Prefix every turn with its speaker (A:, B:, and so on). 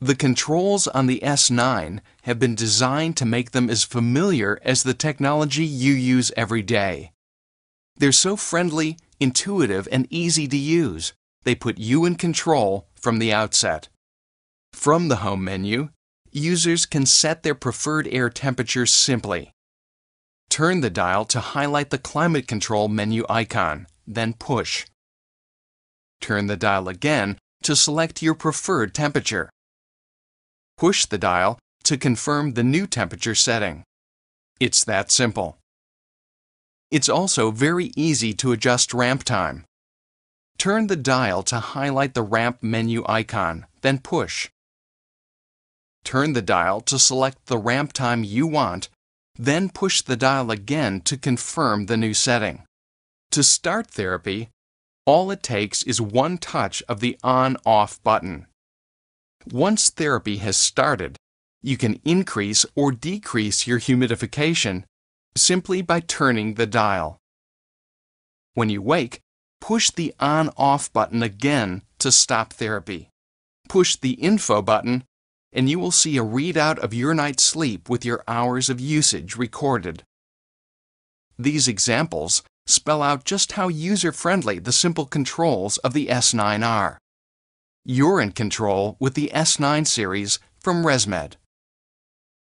A: The controls on the S9 have been designed to make them as familiar as the technology you use every day. They're so friendly, intuitive, and easy to use. They put you in control from the outset. From the Home menu, users can set their preferred air temperature simply. Turn the dial to highlight the Climate Control menu icon, then push. Turn the dial again to select your preferred temperature. Push the dial to confirm the new temperature setting. It's that simple. It's also very easy to adjust ramp time. Turn the dial to highlight the ramp menu icon, then push. Turn the dial to select the ramp time you want, then push the dial again to confirm the new setting. To start therapy, all it takes is one touch of the on-off button. Once therapy has started, you can increase or decrease your humidification simply by turning the dial. When you wake, push the on-off button again to stop therapy. Push the info button and you will see a readout of your night's sleep with your hours of usage recorded. These examples spell out just how user-friendly the simple controls of the S9 are. You're in control with the S9 series from ResMed.